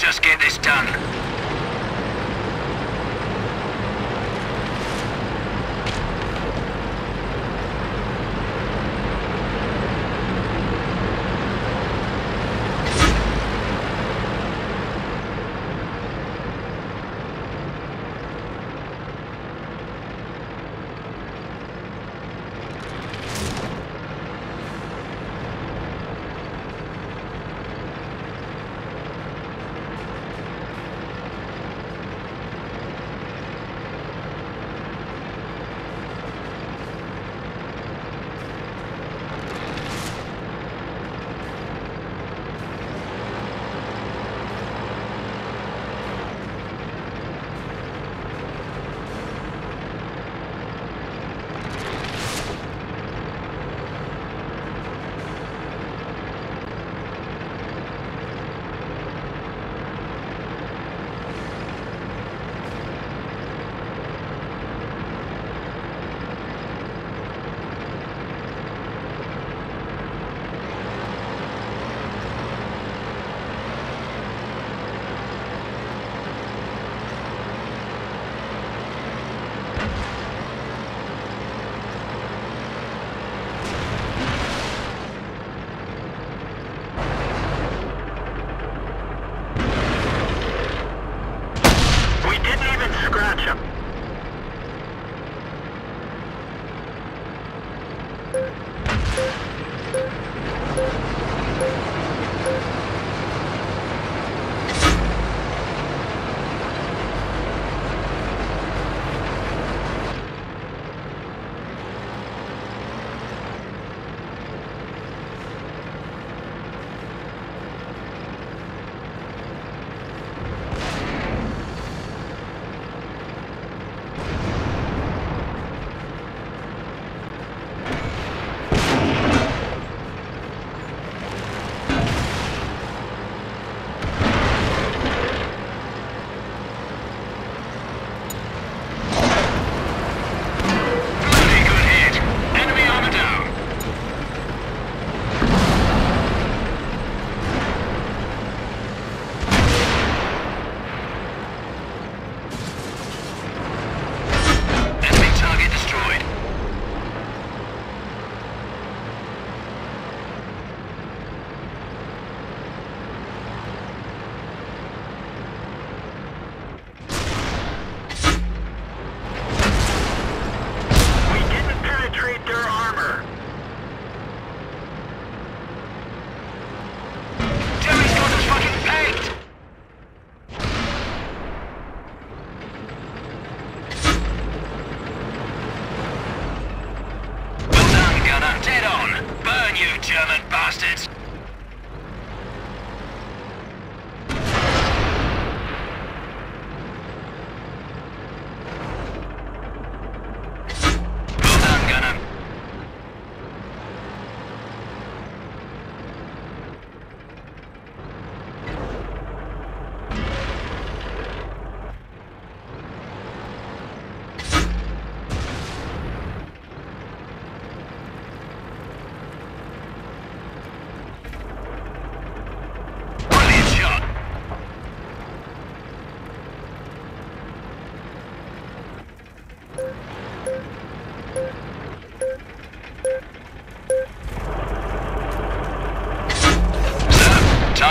Just get this done. Him.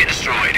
Get destroyed.